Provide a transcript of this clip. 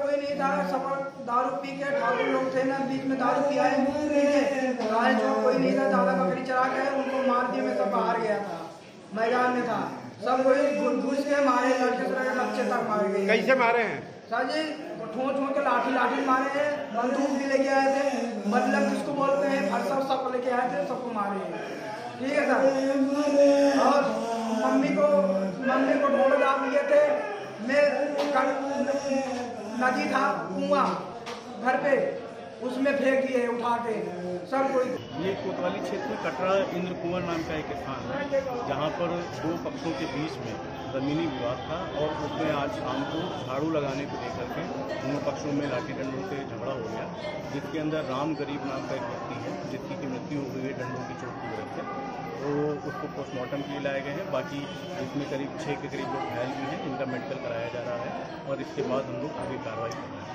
कोई नहीं था सब दारू पी के लोग थे ना बीच में दारू पियाए जो कोई नहीं था दादा बकरी चला के उनको मार दिए मैं सब बाहर गया था मैदान में था सब वही घुस के मारे लड़के बच्चे तक मारे गए कैसे मारे हैं? सर जी ठों ठों के लाठी लाठी मारे हैं, बंदूक भी लेके आए थे मतलब किसको बोलते हैं फरसा सबको लेके आए थे, सबको मारे हैं। ठीक है सर? और मम्मी को मम्मी को ढोल डाल दिए थे। मैं नदी था, कुआँ, घर पे, उसमें फेंक दिए, उठा के। सब कोई कोतवाली क्षेत्र में कटरा इंद्र कुंवर नाम का एक स्थान है, जहाँ पर दो पक्षों के बीच में ज़मीनी विवाद था और उसमें आज शाम को झाड़ू लगाने को लेकर के दोनों पक्षों में लाठी डंडों से झगड़ा हो गया, जिसके अंदर राम गरीब नाम का एक व्यक्ति है, जिसकी की मृत्यु हो गई है डंडों की चोट की वजह से। तो उसको पोस्टमार्टम के लिए लाए गए हैं, बाकी इसमें करीब छः के करीब लोग घायल भी हैं जिनका मेडिकल कराया जा रहा है और इसके बाद हम लोग आगे कार्रवाई कर रहे हैं